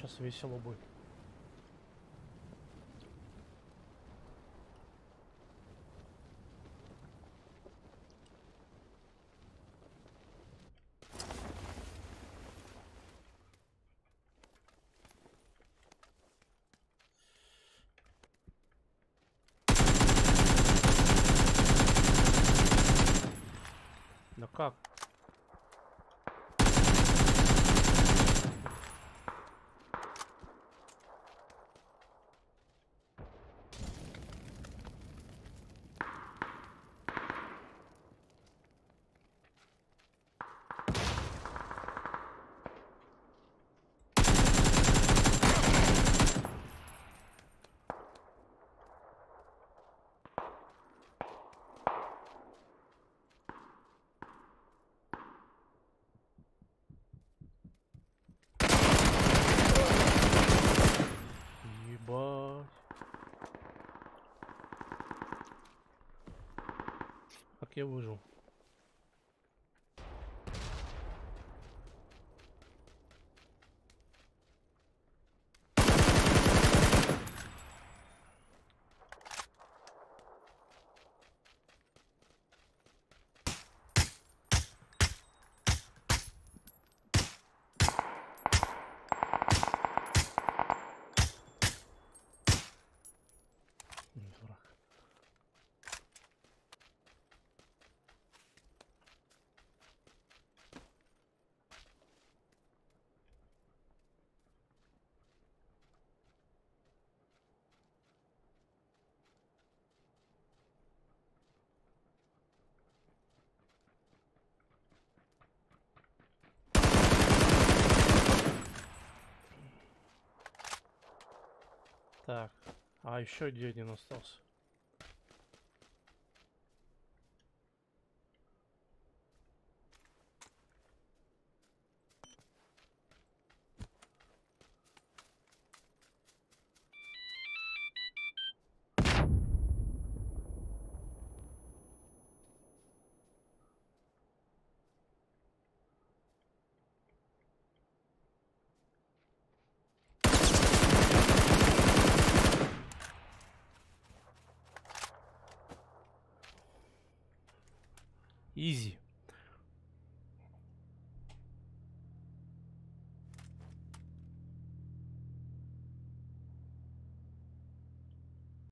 Сейчас весело будет. Да как? que eu uso. Так, а еще где один остался? Easy.